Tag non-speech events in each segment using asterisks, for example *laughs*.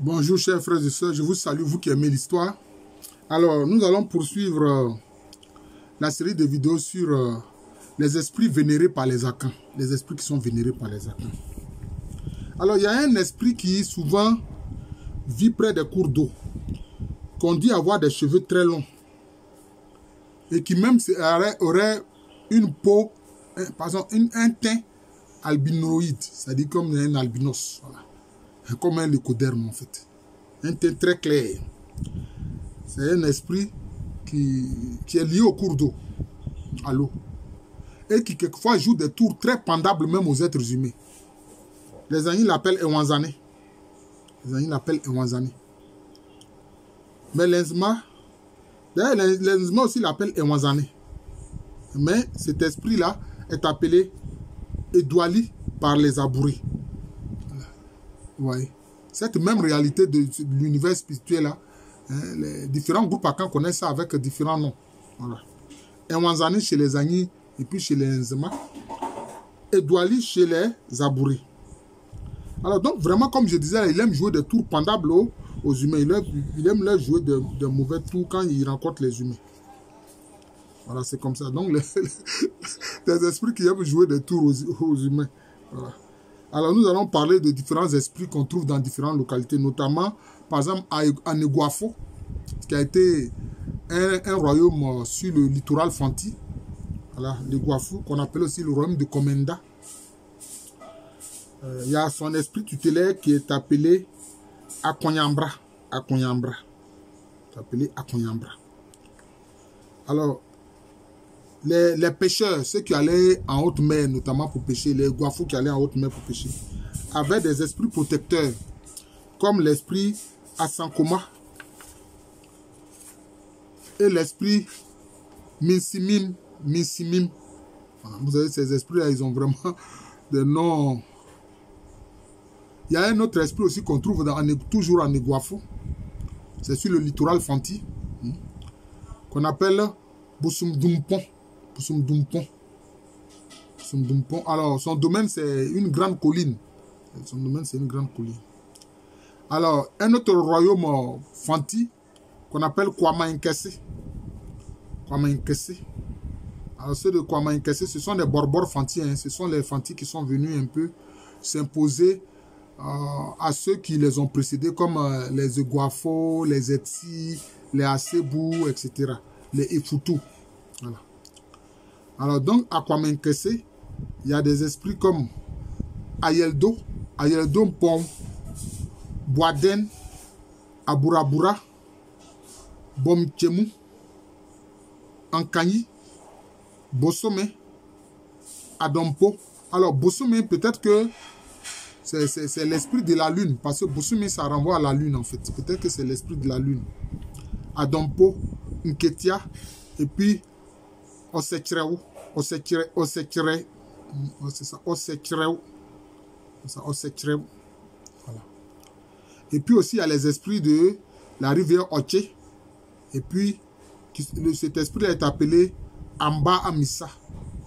Bonjour chers frères et sœurs, je vous salue, vous qui aimez l'histoire. Alors, nous allons poursuivre euh, la série de vidéos sur euh, les esprits vénérés par les Akans. Les esprits qui sont vénérés par les Akans. Alors, il y a un esprit qui souvent vit près des cours d'eau, qu'on dit avoir des cheveux très longs, et qui même aurait, une peau, par exemple, un teint albinoïde, c'est-à-dire comme un albinos. Voilà comme un lécoderme en fait. Un teint très clair. C'est un esprit qui, qui, est lié au cours d'eau, à l'eau. Et qui quelquefois joue des tours très pendables même aux êtres humains. Les amis l'appellent Ewanzane. Les amis l'appellent Ewanzane. Mais l'enzma, d'ailleurs l'enzma aussi l'appelle Ewanzane. Mais cet esprit-là est appelé Edouali par les abouris. Oui. Cette même réalité de, l'univers spirituel là, hein, les différents groupes à connaissent ça avec différents noms. Voilà. Wanzani chez les Agni et puis chez les Nzema. Et Douali chez les Zabouri. Alors donc vraiment comme je disais, il aime jouer des tours pendables aux, humains. Il aime, il aime leur jouer de, mauvais tours quand il rencontre les humains. Voilà, c'est comme ça. Donc les, *laughs* les, esprits qui aiment jouer des tours aux, aux humains. Voilà. Alors nous allons parler de différents esprits qu'on trouve dans différentes localités, notamment par exemple à Neguafo, qui a été un, royaume euh, sur le littoral Fanti. Voilà, Neguafo, qu'on appelle aussi le royaume de Komenda. Euh, il y a son esprit tutélaire qui est appelé Akonyambra. Akonyambra. appelé Akonyambra. Alors, les, pêcheurs, ceux qui allaient en haute mer, notamment pour pêcher, les guafous qui allaient en haute mer pour pêcher, avaient des esprits protecteurs, comme l'esprit Asankoma et l'esprit Minsimim. Minsimim. Vous savez, ces esprits-là, ils ont vraiment *laughs* des noms. Il y a un autre esprit aussi qu'on trouve toujours en. C'est sur le littoral Fanti. Hmm, qu'on appelle Alors, son domaine, c'est une grande colline. Son domaine, c'est une grande colline. Alors, un autre royaume Fanti, qu'on appelle Kwama Nkese. Alors, ceux de Kwama Nkese, ce sont des Borbor Fanti. Hein. Ce sont les Fanti qui sont venus un peu s'imposer euh, à ceux qui les ont précédés, comme euh, les Eguafo, les Etsi, les Asebou, etc. Les Ifutu. Voilà. Alors donc, à Kwamenkese, il y a des esprits comme Ayeldo, Ayeldo Pom, Boaden, Aburabura, Bomchemu, Ankani, Bosome, Adompo. Alors, Bosome, peut-être que c'est l'esprit de la lune, parce que Bosome, ça renvoie à la lune en fait. Peut-être que c'est l'esprit de la lune. Adompo, Nketia, et puis Osekreu, Osekreu, Osekreu, c'est ça, Osekreu, voilà. Et puis aussi, il y a les esprits de la rivière Oche, et puis cet esprit est appelé Amba Amissa.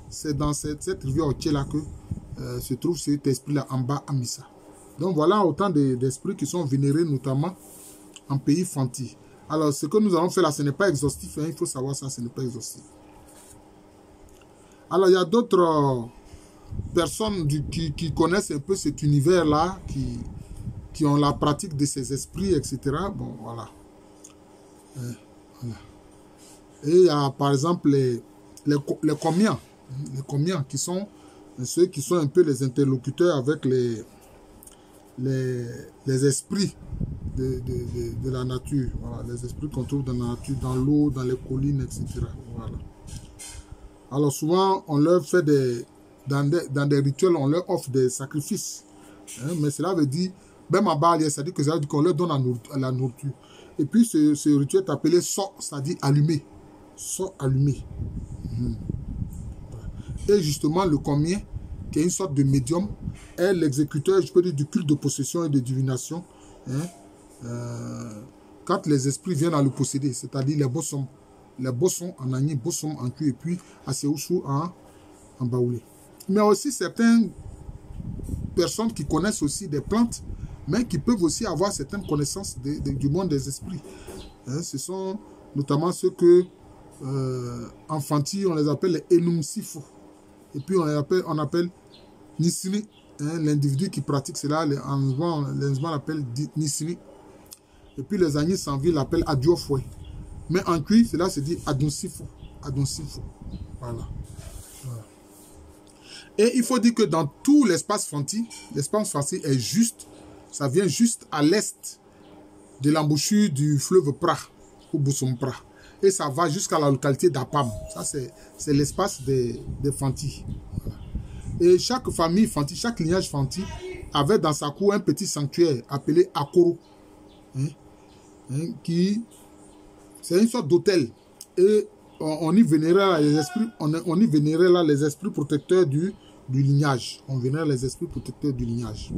C'est dans cette, rivière Oche là que euh, se trouve cet esprit-là, Amba Amissa. Donc voilà autant d'esprits qui sont vénérés notamment en pays Fanti. Alors ce que nous allons faire là, ce n'est pas exhaustif, hein, il faut savoir ça, ce n'est pas exhaustif. Alors, il y a d'autres euh, personnes qui, connaissent un peu cet univers-là, qui, qui ont la pratique de ces esprits, etc. Bon, voilà. Euh, Et il y a, par exemple, les, les, les comiens, les comiens qui sont ceux qui sont un peu les interlocuteurs avec les, les, esprits de, de, la nature. Voilà, les esprits qu'on trouve dans la nature, dans l'eau, dans les collines, etc. Voilà. Alors souvent, on leur fait des... Dans des, rituels, on leur offre des sacrifices. Hein, mais cela veut dire, même à bas, c'est-à-dire que ça qu'on leur donne la nourriture. Et puis ce, rituel est appelé so, c'est-à-dire allumé. So allumé. Mhm. Et justement, le combien, qui est une sorte de médium, est l'exécuteur, je peux dire, du culte de possession et de divination. Hein, euh, quand les esprits viennent à le posséder, c'est-à-dire les bossons les bossons en agni, bossons en cuir et puis aséoussou en, en baoulé. Mais aussi certaines personnes qui connaissent aussi des plantes mais qui peuvent aussi avoir certaines connaissances du monde des esprits. Hein, ce sont notamment ceux que euh, en on les appelle les enumsifo. Et puis on les appelle, on appelle nisini. Hein, L'individu qui pratique cela, les, en les l'appelle nisini. Et puis les agnés sans vie l'appellent adiofoué. Mais en cuit, cela se dit adonsifo. Adonsifo. Voilà. Et il faut dire que dans tout l'espace fanti, l'espace fanti est juste, ça vient juste à l'est de l'embouchure du fleuve Pra, ou Boussom Pra et ça va jusqu'à la localité d'Apam. Ça, c'est l'espace des, des Fanti. Et chaque famille Fanti, chaque lignage Fanti avait dans sa cour un petit sanctuaire appelé Akoro. Hein, hein, qui c'est une sorte d'hôtel. Et on, y vénérait les esprits, on, y vénérait là les esprits protecteurs du, du lignage. On vénérait les esprits protecteurs du lignage.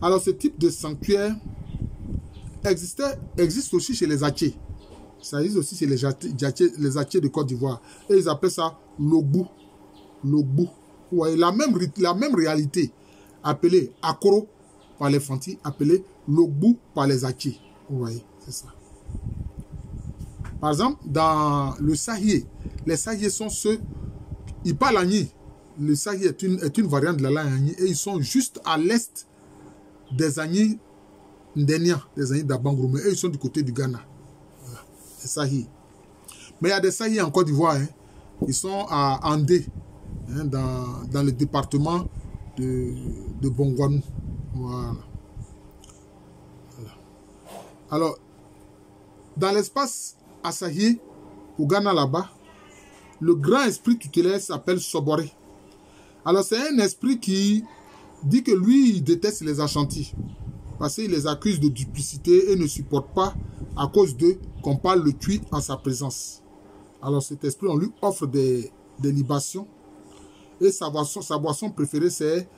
Alors ce type de sanctuaire existait, existe aussi chez les Atchés. Ça existe aussi c'est les, les Atiers de Côte d'Ivoire. Et ils appellent ça l'Ogbou. L'Ogbou. Ouais, la, même, la même réalité, appelée Akoro par les Fanti, appelée l'Ogbou par les Atiers. Vous voyez, c'est ça. Par exemple, dans le Sahié, les Sahiés sont ceux, ils parlent Agni. Le Sahié est une, est une variante de la langue et ils sont juste à l'est des Agni Ndenia, des Agni d'Abangroumé. Et ils sont du côté du Ghana. Sahi. Mais il y a des Sahi en Côte d'Ivoire. Hein. Ils sont à Andé, hein, dans, dans, le département de, de. Voilà. Alors, dans l'espace Asahi, au Ghana là-bas, le grand esprit tutélaire s'appelle Soboré. Alors, c'est un esprit qui dit que lui, il déteste les Achantis. Parce qu'il les accuse de duplicité et ne supporte pas à cause d'eux qu'on parle le tuer en sa présence. Alors cet esprit, on lui offre des, libations. Et sa boisson, sa boisson préférée, c'est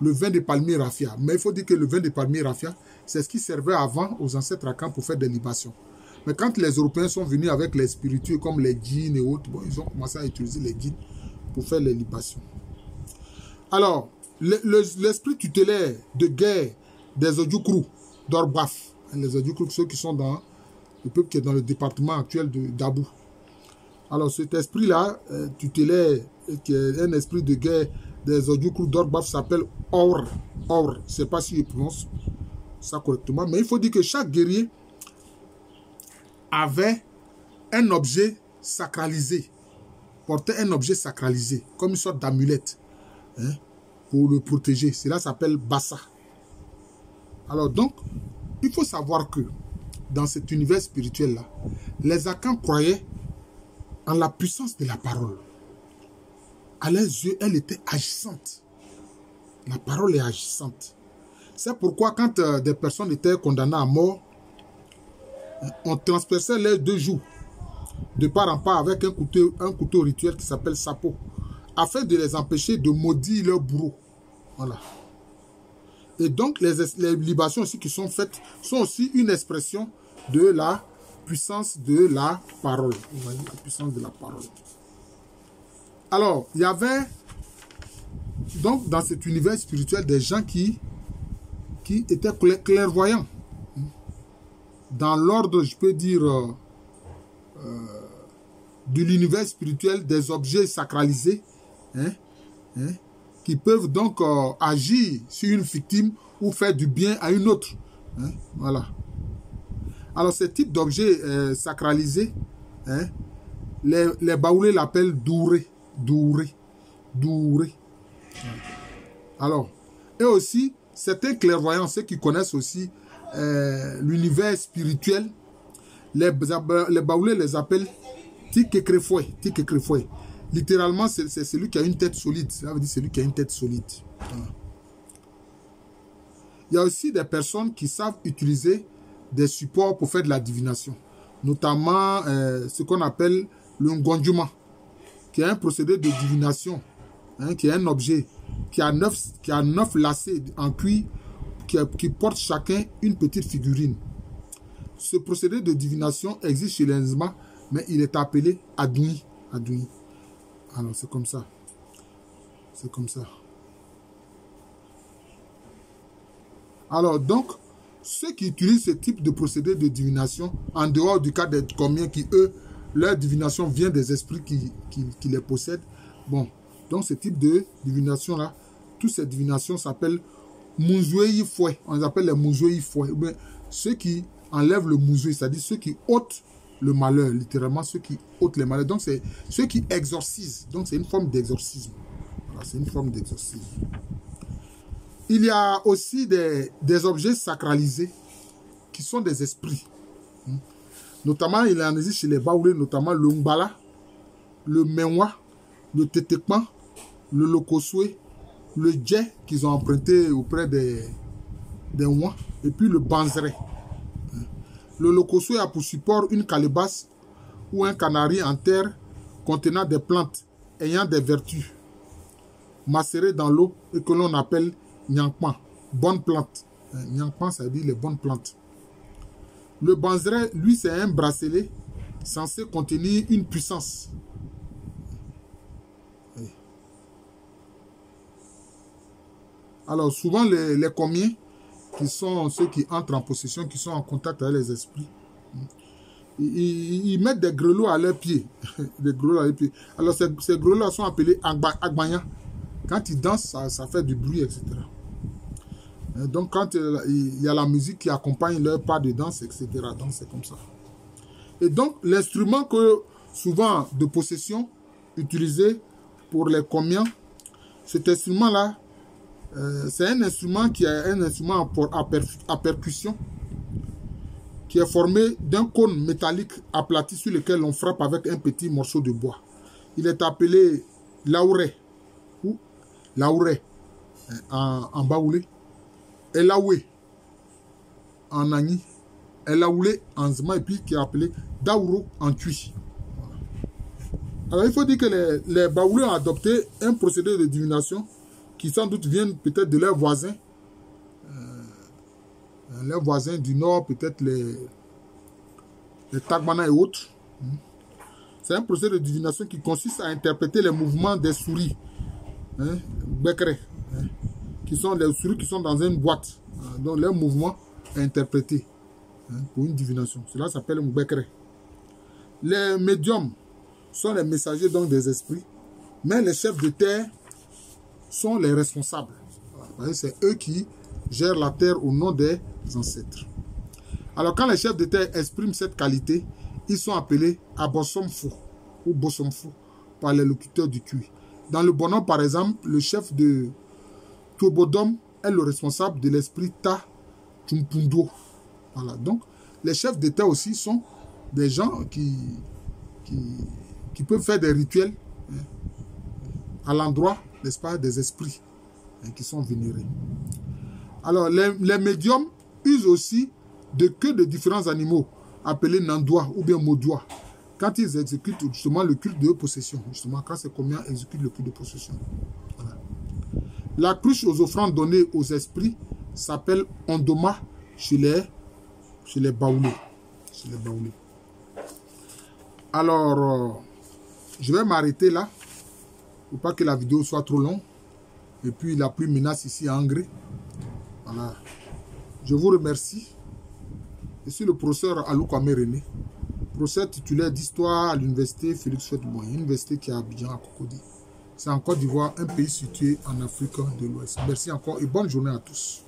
le vin de palmier raffia. Mais il faut dire que le vin de palmier raffia, c'est ce qui servait avant aux ancêtres à pour faire des libations. Mais quand les Européens sont venus avec les spiritueux comme les djinns et autres, ils ont commencé à utiliser les djinns pour faire les libations. Alors, l'esprit tutélaire de guerre des Odjoukrou, d'Orbaf, les Odjoukrou, ceux qui sont dans le peuple qui est dans le département actuel de Dabou. Alors cet esprit-là, euh, tutélaire, qui est un esprit de guerre des Odjoukrou d'Orbaf, s'appelle Or. Or, je ne sais pas si je prononce ça correctement, mais il faut dire que chaque guerrier avait un objet sacralisé, portait un objet sacralisé, comme une sorte d'amulette, hein, pour le protéger. Cela s'appelle Bassa. Alors donc, il faut savoir que dans cet univers spirituel-là, les Akans croyaient en la puissance de la parole. À leurs yeux, elle était agissante. La parole est agissante. C'est pourquoi quand euh, des personnes étaient condamnées à mort, on transperçait leurs deux joues de part en part avec un couteau, un couteau rituel qui s'appelle sapo, afin de les empêcher de maudire leur bourreau. Voilà. Et donc, les, libations aussi qui sont faites sont aussi une expression de la puissance de la parole. La puissance de la parole. Alors, il y avait donc dans cet univers spirituel des gens qui étaient clairvoyants. Dans l'ordre, je peux dire, euh, euh, de l'univers spirituel des objets sacralisés. Hein, hein, qui peuvent donc euh, agir sur une victime ou faire du bien à une autre. Hein, voilà. Alors, ce type d'objet euh, sacralisé, hein, les, les baoulés l'appellent douré, douré, douré. Alors, et aussi, certains clairvoyants, ceux qui connaissent aussi euh, l'univers spirituel, les, les baoulés les appellent tikekrefoy, tikekrefoy. Littéralement, c'est celui qui a une tête solide. Ça veut dire celui qui a une tête solide. Il y a aussi des personnes qui savent utiliser des supports pour faire de la divination. Notamment euh, ce qu'on appelle le ngonjuma, qui est un procédé de divination, hein, qui est un objet qui a neuf, qui a neuf lacets en cuir qui, qui porte chacun une petite figurine. Ce procédé de divination existe chez les Nzma, mais il est appelé. Aduni. Alors, c'est comme ça. C'est comme ça. Alors, donc, ceux qui utilisent ce type de procédé de divination, en dehors du cas des combien qui, eux, leur divination vient des esprits qui, qui, les possèdent. Bon, donc ce type de divination-là, toutes ces divinations s'appellent Mouzouei Fouet. On les appelle les Mouzouei Fouet. Ceux qui enlèvent le Mouzouei, c'est-à-dire ceux qui ôtent le malheur, littéralement ceux qui ôtent le malheur. Donc c'est ceux qui exorcisent. Donc c'est une forme d'exorcisme. Voilà, c'est une forme d'exorcisme. Il y a aussi des, des, objets sacralisés qui sont des esprits. Hmm. Notamment, il en existe chez les Baoulés, notamment le Mbala, le Menwa, le Tetekman, le Lokoswe, le Dje qu'ils ont emprunté auprès des, des et puis le Banzere. Hmm. Le Lokoswe a pour support une calebasse ou un canari en terre contenant des plantes ayant des vertus macérées dans l'eau et que l'on appelle Nyangpan, bonne plante. Euh, Nyangpan, ça veut dire les bonnes plantes. Le banzeret, lui, c'est un bracelet censé contenir une puissance. Alors, souvent, les, les commiens, qui sont ceux qui entrent en possession, qui sont en contact avec les esprits, ils, mettent des grelots à leurs pieds. *laughs* des grelots à leurs pieds. Alors, ces, ces grelots sont appelés agbanya. Quand ils dansent, ça, ça fait du bruit, etc. Donc, quand euh, il y a la musique qui accompagne leur pas de danse, etc. Donc, c'est comme ça. Et donc, l'instrument que souvent de possession utilisé pour les comiens, cet instrument-là, euh, c'est un instrument qui est un instrument à, percussion qui est formé d'un cône métallique aplati sur lequel on frappe avec un petit morceau de bois. Il est appelé lauré ou lauré en, en baoulé Elaoué en Agni, Elaoulé en Zma et puis qui est appelé Daouro en Tui. Alors il faut dire que les, les Baoulés ont adopté un procédé de divination qui sans doute vient peut-être de leurs voisins, euh, leurs voisins du nord, peut-être les, les Tagmana et autres. C'est un procédé de divination qui consiste à interpréter les mouvements des souris, hein, hein qui sont les souris qui sont dans une boîte. Hein, donc leur mouvement est interprété hein, pour une divination. Cela s'appelle un bekre. Les médiums sont les messagers donc des esprits, mais les chefs de terre sont les responsables. C'est eux qui gèrent la terre au nom des ancêtres. Alors quand les chefs de terre expriment cette qualité, ils sont appelés Abosomfo ou Bosomfo par les locuteurs du cuit. Dans le bonhomme, par exemple, le chef de Tobodom est le responsable de l'esprit Ta Tumpundo. Voilà. Donc, les chefs d'État aussi sont des gens qui, qui, peuvent faire des rituels hein, à l'endroit, n'est-ce pas, des esprits hein, qui sont vénérés. Alors, les, médiums usent aussi de queues de différents animaux appelés nandois ou bien modois quand ils exécutent justement le culte de possession. Justement, quand c'est combien exécutent le culte de possession. La cruche aux offrandes données aux esprits s'appelle Ondoma chez les, chez les baoulés. Alors, euh, je vais m'arrêter là pour pas que la vidéo soit trop longue. Et puis, la pluie menace ici à Angers. Voilà. Je vous remercie. Je suis le professeur Aloukame René, professeur titulaire d'histoire à l'université Félix Fouette-Boigny, université qui est à Abidjan, à Cocody. C'est en Côte d'Ivoire, un pays situé en Afrique de l'Ouest. Merci encore et bonne journée à tous.